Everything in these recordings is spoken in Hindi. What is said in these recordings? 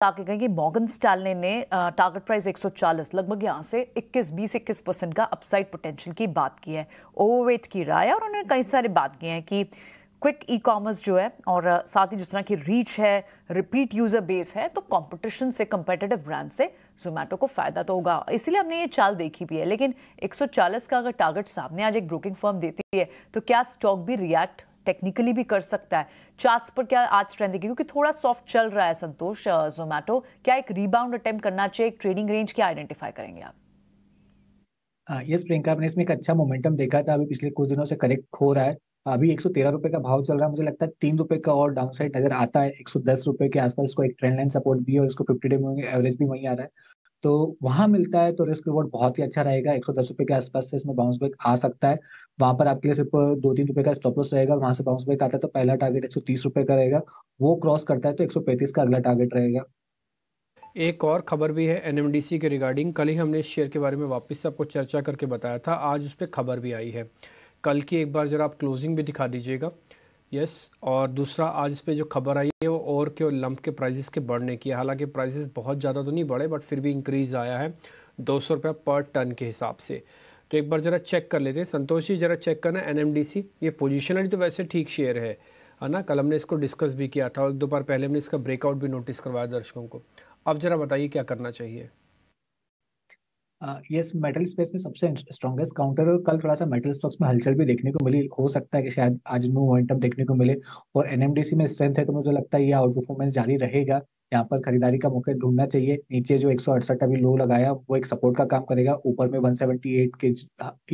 कहें कि मॉर्गन स्टैलने ने टारगेट प्राइस 140 लगभग यहाँ से 21 20 21 परसेंट का अपसाइड पोटेंशियल की बात की है। ओवरवेट की राय और उन्होंने कई सारे बात की हैं कि क्विक ई कॉमर्स जो है और साथ ही जिस तरह की रीच है रिपीट यूज़र बेस है तो कंपटीशन से कंपेटेटिव ब्रांड से जोमेटो को फ़ायदा तो होगा। इसीलिए हमने ये चाल देखी भी है, लेकिन 140 का अगर टारगेट सामने आज एक ब्रोकिंग फर्म देती है तो क्या स्टॉक भी रिएक्ट टेक्निकली भी कर सकता है। चार्ट्स पर क्या आज ट्रेंड देखिए क्योंकि थोड़ा सॉफ्ट चल रहा है संतोष जोमेटो क्या एक रीबाउंड अटेम्प्ट करना चाहिए? एक ट्रेडिंग रेंज क्या आइडेंटिफाई करेंगे आप? यस प्रियंका, आपने इसमें एक अच्छा मोमेंटम देखा था। अभी पिछले कुछ दिनों से करेक्ट हो रहा है। अभी एक सौ तेरह रुपए का भाव चल रहा है। मुझे लगता है तीन रुपए का और डाउन साइड नज़र आता है। एक सौ दस रुपए के आसपास इसको एक ट्रेंड लाइन सपोर्ट भी है और इसको फिफ्टी डे में एवरेज भी वही आ रहा है। तो वहाँ मिलता है तो रिस्क रिवॉर्ड बहुत ही अच्छा रहेगा। एक सौ दस रुपए के आसपास से इसमें बाउंस बैक आ सकता है। वहाँ पर आपके लिए सिर्फ़ दो तीन रुपए का स्टॉप लॉस रहेगा वहाँ से बाउंस बैक आता है तो पहला टारगेट एक सौ तीस रुपए का रहेगा। वो क्रॉस करता है तो एक सौ पैंतीस का अगला टारगेट रहेगा। एक और खबर भी है एनएमडीसी के रिगार्डिंग कल ही हमने इस शेयर के बारे में वापस से आपको चर्चा करके बताया था। आज उस पर खबर भी आई है। कल की एक बार ज़रा आप क्लोजिंग भी दिखा दीजिएगा। यस और दूसरा, आज इस पर जो खबर आई है, वो और के और लंप के प्राइजेस के बढ़ने की हालाँकि प्राइजेस बहुत ज़्यादा तो नहीं बढ़े बट फिर भी इंक्रीज़ आया है दो सौ रुपये पर टन के हिसाब से। तो एक बार ज़रा चेक कर लेते हैं। संतोष जी, ज़रा चेक करना एनएमडीसी ये पोजिशनली तो वैसे ठीक शेयर है है ना? कल हमने इसको डिस्कस भी किया था और एक दो बार पहले हमने इसका ब्रेकआउट भी नोटिस करवाया दर्शकों को। अब ज़रा बताइए क्या करना चाहिए। यस मेटल स्पेस में सबसे स्ट्रॉन्गेस्ट काउंटर और कल थोड़ा सा मेटल स्टॉक्स में हलचल भी देखने को मिली। हो सकता है कि शायद आज नो मोमेंटम देखने को मिले। और एनएमडीसी में स्ट्रेंथ है तो मुझे लगता है ये आउट परफॉर्मेंस जारी रहेगा। यहाँ पर खरीदारी का मौका ढूंढना चाहिए। नीचे जो एक सौ अड़सठ अभी लो लगाया, वो एक सपोर्ट का काम करेगा। ऊपर में 178 के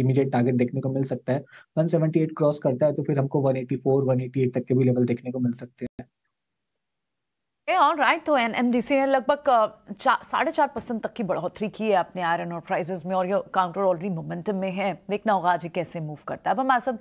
इमीडिएट टारगेट देखने को मिल सकता है। 178 क्रॉस करता है तो फिर हमको 184 188 तक के भी लेवल देखने को मिल सकते हैं। ऑल राइट तो एन एम डी सी ने लगभग साढ़े चार परसेंट तक की बढ़ोतरी की है अपने आयरन और प्राइजेस में और ये काउंटर ऑलरेडी मोमेंटम में है। देखना होगा आज कैसे मूव करता है। अब हमारे साथ